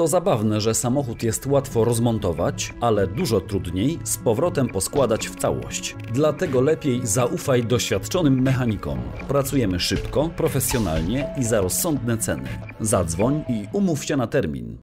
To zabawne, że samochód jest łatwo rozmontować, ale dużo trudniej z powrotem poskładać w całość. Dlatego lepiej zaufaj doświadczonym mechanikom. Pracujemy szybko, profesjonalnie i za rozsądne ceny. Zadzwoń i umów się na termin.